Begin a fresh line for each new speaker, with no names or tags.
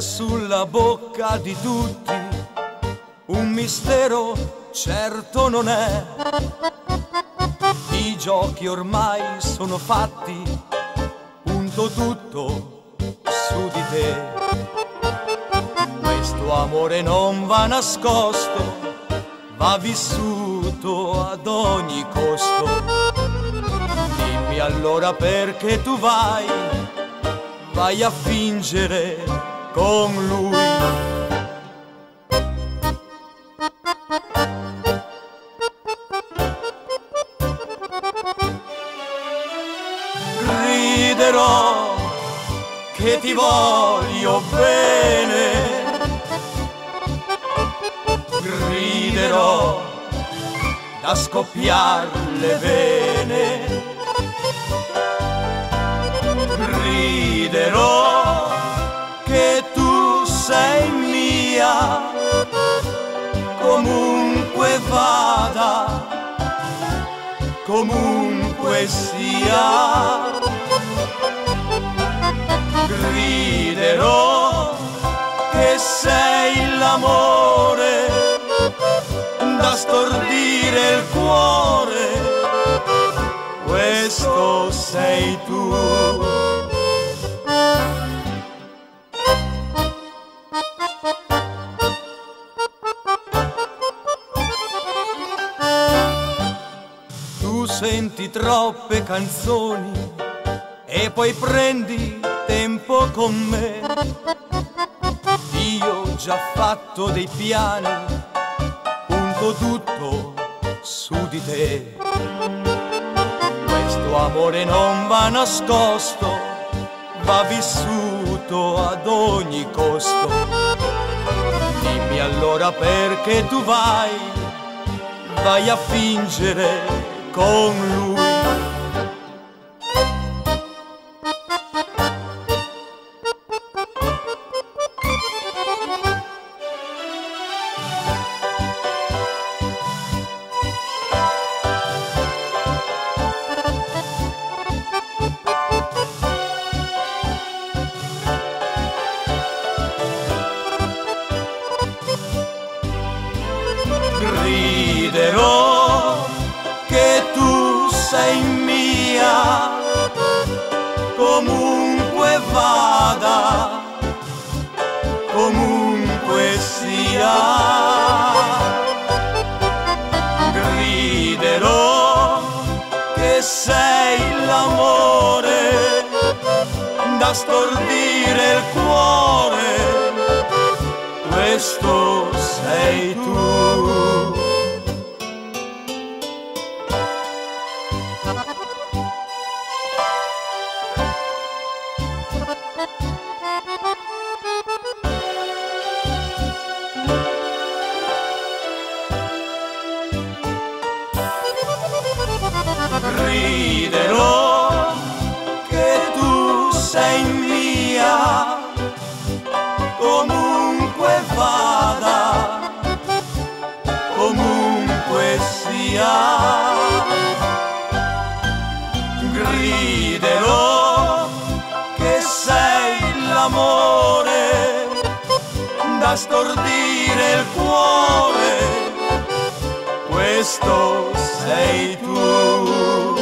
sulla bocca di tutti, un mistero certo non è. I giochi ormai sono fatti, punto tutto su di te. Questo amore non va nascosto, va vissuto ad ogni costo. Dimmi allora perché tu vai, vai a fingere con lui. Griderò che ti voglio bene. Griderò da scoppiar le vene. Vada, comunque sia. Griderò che sei l'amore da stordire il cuore, questo sei tu. Senti troppe canzoni e poi prendi tempo con me. Io ho già fatto dei piani, punto tutto su di te. Questo amore non va nascosto, va vissuto ad ogni costo. Dimmi allora perché tu vai, vai a fingere con lui. griderò vada, comunque sia. Griderò che sei l'amore da stordire il cuore, questo sei tu. Griderò che sei l'amore da stordire il cuore, questo sei tu.